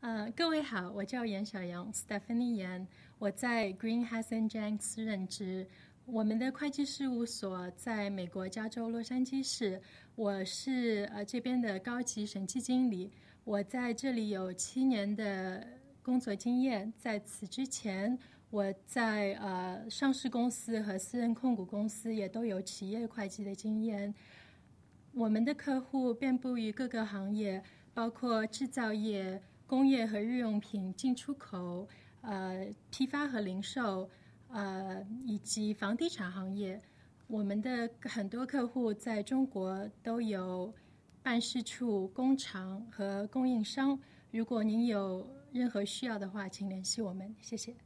呃，各位好，我叫严小杨，Stephanie 严我在 Green Hassan Janks 任职。我们的会计事务所在美国加州洛杉矶市，我是呃这边的高级审计经理。我在这里有七年的工作经验。在此之前，我在呃上市公司和私人控股公司也都有企业会计的经验。我们的客户遍布于各个行业，包括制造业。工业和日用品进出口，呃，批发和零售，呃，以及房地产行业，我们的很多客户在中国都有办事处、工厂和供应商。如果您有任何需要的话，请联系我们，谢谢。